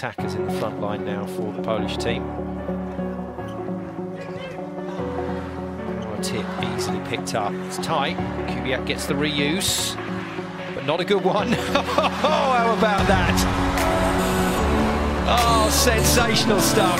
attackers in the front line now for the Polish team. Oh, a tip easily picked up. It's tight. Kubiak gets the reuse, but not a good one. oh, how about that? Oh, sensational stuff.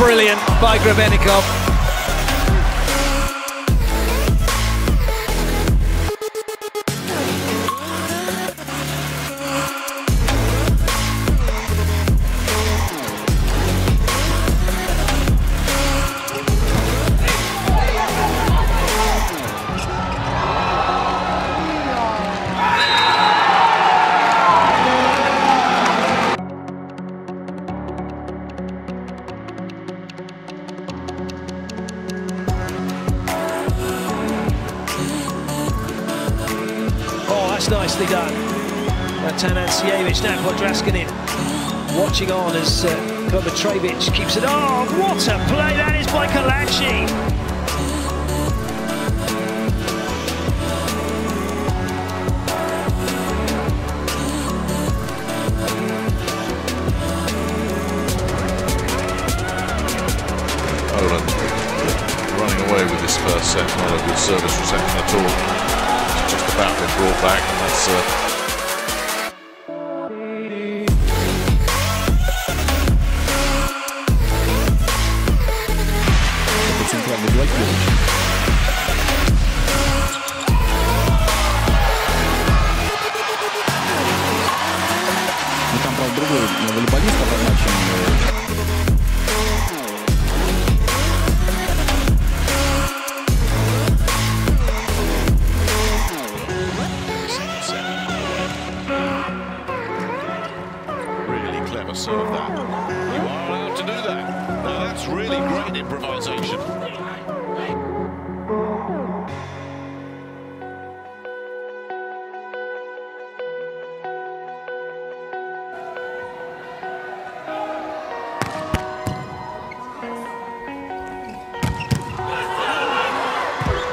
Brilliant by Grebennikov. Nicely done. Uh, Tanan Siewicz now Podraskanin watching on as uh, Kovacevic keeps it. Oh, what a play that is by Kalachi. Poland running away with this first set. Not a good service reception at all. About been brought back, and that's uh, clever serve that. You are allowed to do that. Now that's really great improvisation.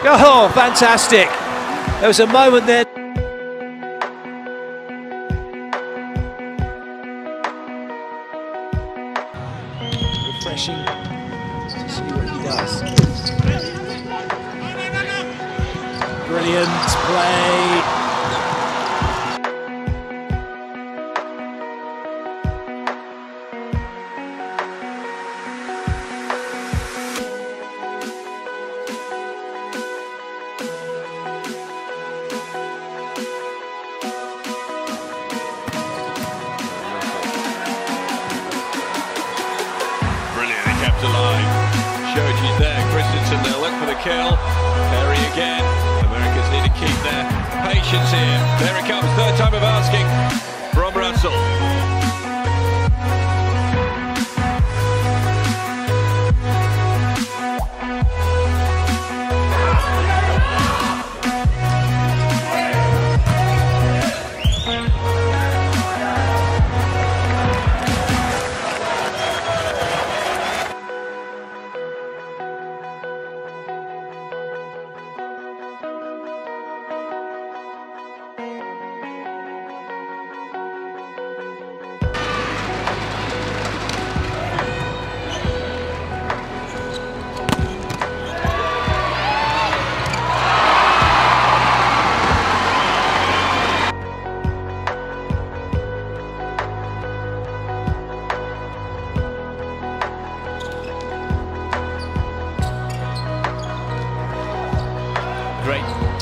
Oh, fantastic. There was a moment there. Brilliant play. Alive. Shoji's there. Christenson, they'll look for the kill. Perry again. Here. There it comes. Third time of asking from Russell.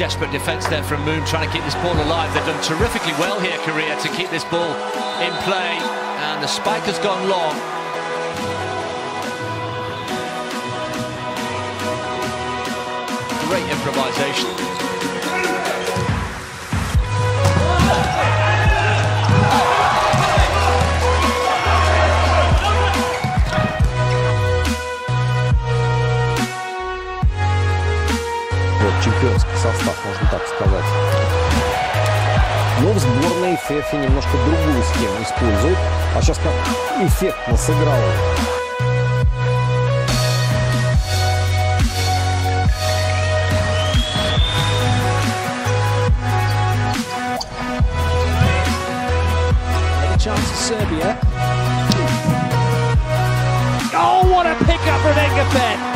Desperate defence there from Moon trying to keep this ball alive. They've done terrifically well here, Korea, to keep this ball in play. And the spike has gone long. Great improvisation. Так сказать. Но в сборной Фефи немножко другую схему использует. А сейчас как эффектно сыграл. Chance Serbia? Oh, what a pickup from Engafet!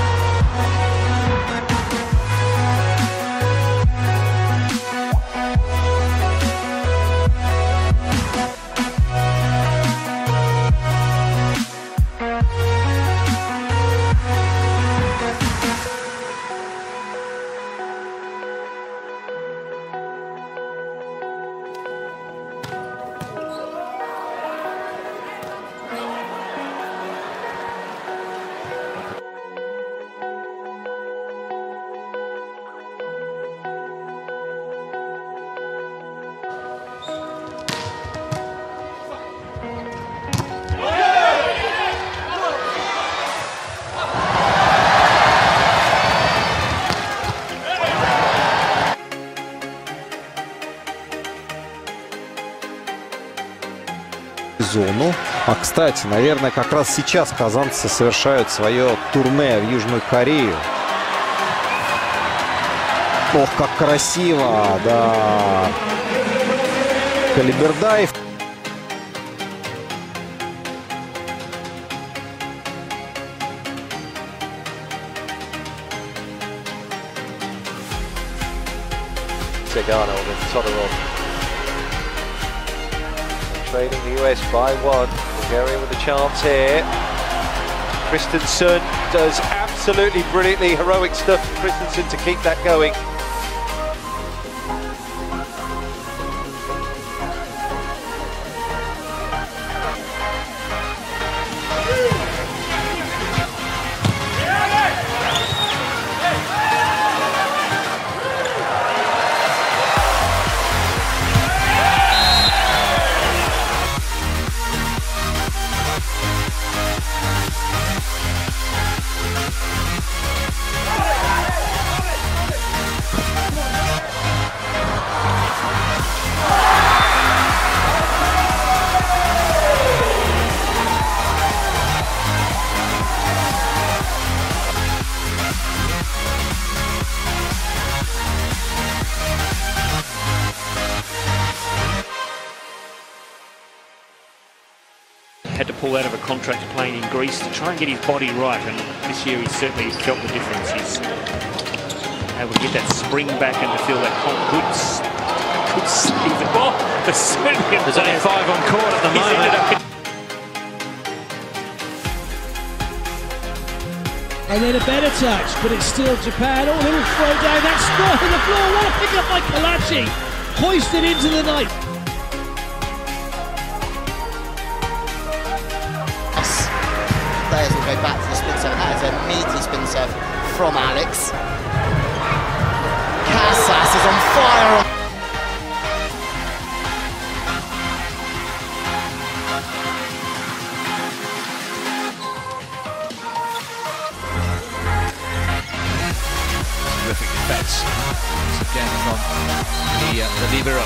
Зону. А, кстати, наверное, как раз сейчас казанцы совершают свое турне в Южную Корею. Ох, как красиво, да. Калибердаев. Segano with Todorov. Trailing the US by one. Bulgaria with a chance here. Christenson does absolutely brilliantly heroic stuff. Christenson to keep that going. Had to pull out of a contract playing in Greece to try and get his body right. And this year he's certainly felt the difference. He's able to get that spring back and to feel that good, s- good save. Oh, the Serbian There's only five on court at the He's moment. And then a better touch, but it's still Japan. Oh, a little throw down. That's not on the floor. What a pick up by Kalachi. Hoisted into the night. Back to the spin serve. That is a meaty spin serve from Alex. Casas is on fire. Terrific. Again from the, uh, the libero.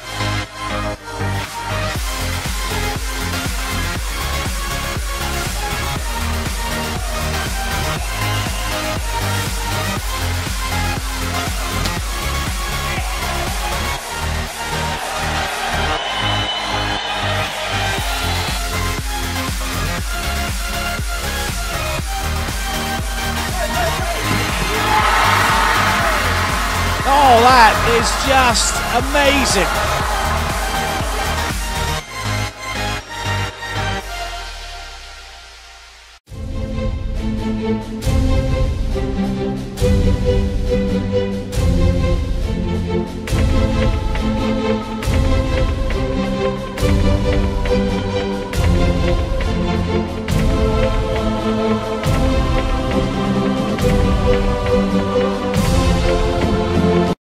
That is just amazing.